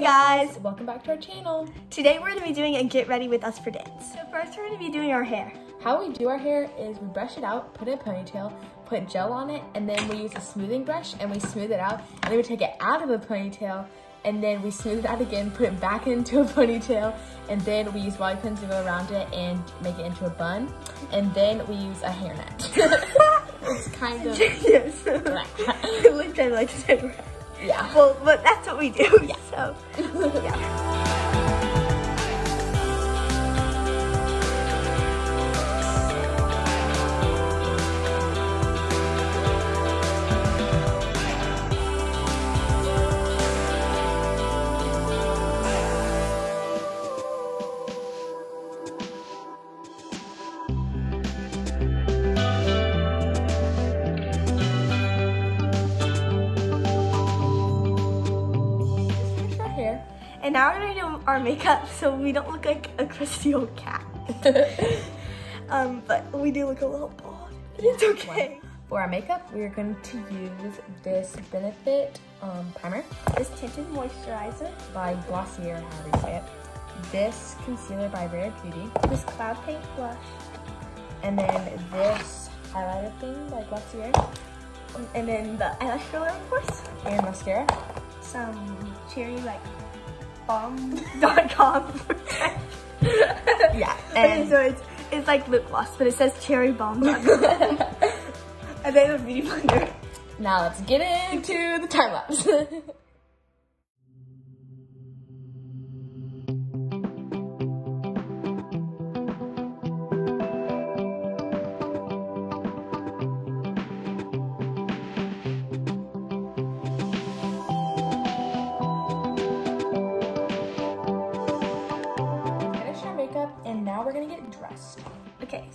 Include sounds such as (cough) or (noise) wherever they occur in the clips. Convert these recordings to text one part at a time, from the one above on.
guys. Welcome back to our channel. Today we're going to be doing a get ready with us for dance. So first we're going to be doing our hair. How we do our hair is we brush it out, put in a ponytail, put gel on it, and then we use a smoothing brush and we smooth it out. And then we take it out of the ponytail and then we smooth it out again, put it back into a (laughs) ponytail, and then we use bobby pins to go around it and make it into a bun. And then we use a hairnet. (laughs) it's kind of (laughs) yes. looked like yeah. Well, but that's what we do. (laughs) Yeah. So, yeah. And now we're gonna do our makeup so we don't look like a crusty old cat. (laughs) um, but we do look a little bald. It's okay. For our makeup, we're going to use this Benefit um, primer. This tinted moisturizer. By Glossier, however you say it. This concealer by Rare Beauty. This Cloud Paint blush. And then this highlighter thing by Glossier. And then the eyelash filler, of course. And mascara. Some cherry, like, bomb.com. (laughs) (laughs) yeah. (laughs) And okay, so it's, it's like lip gloss, but it says cherry bomb.com. and then a beauty blender. Now let's get into the time lapse.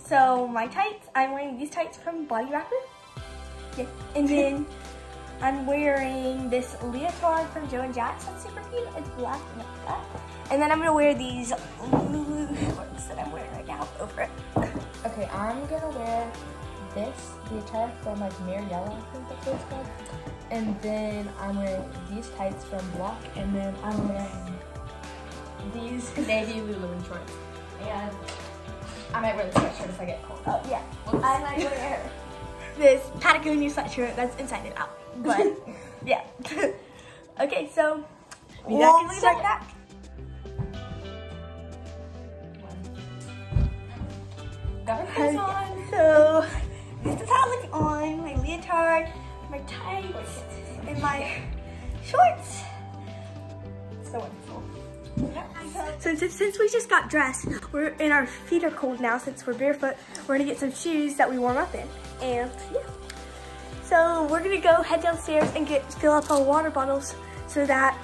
So my tights, I'm wearing these tights from Body Wrapper. Yeah. And (laughs) then I'm wearing this leotard from Jo and Jax. That's super cute. It's black and that. And then I'm gonna wear these Lulu shorts that I'm wearing right now over it. (laughs) Okay, I'm gonna wear this leotard from like Mirella, I think that's what it's called. And then I'm wearing these tights from Bloch, and then I'm wearing these (laughs) navy Lululemon shorts. And I might wear the sweatshirt if I get cold. Oh, yeah. Whoops. I might wear (laughs) this Patagonia sweatshirt that's inside and out. But, (laughs) yeah. (laughs) okay, so be back, back. Got my on. So, this is how I look on my leotard, my tights, oh, and my shorts. So since, since we just got dressed, we're and our feet are cold now since we're barefoot, we're gonna get some shoes that we warm up in. And yeah. So we're gonna go head downstairs and get fill up our water bottles so that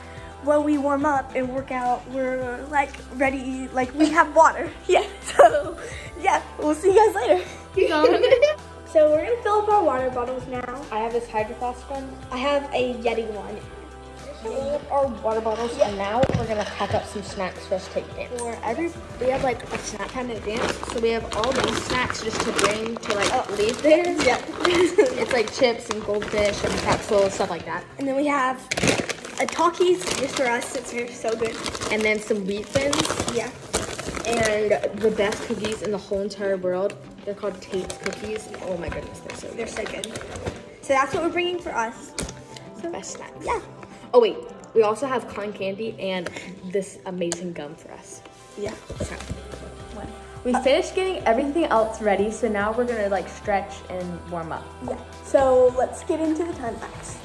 when we warm up and work out, we're like ready, like we have water. (laughs) Yeah, so yeah, we'll see you guys later. (laughs) so we're gonna fill up our water bottles now. I have this Hydro Flask one. I have a Yeti one up our water bottles, and now we're gonna pack up some snacks for us to take dance. For every, we have like a snack time to dance, so we have all these snacks just to bring to like oh. leave there. Yeah, (laughs) it's like chips and goldfish and pretzels, stuff like that. And then we have a Takis just for us since they're so good. And then some wheat thins. Yeah. And the best cookies in the whole entire world. They're called Tate's cookies. Oh my goodness, they're so good. They're so good. So that's what we're bringing for us. So, best snacks. Yeah. Oh wait, we also have cotton candy and this amazing gum for us. Yeah. So, we uh, finished getting everything else ready, so now we're gonna like stretch and warm up. Yeah. So let's get into the time lapse.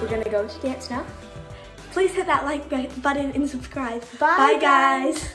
we're gonna go to dance now. Please hit that like button and subscribe. Bye, Bye guys.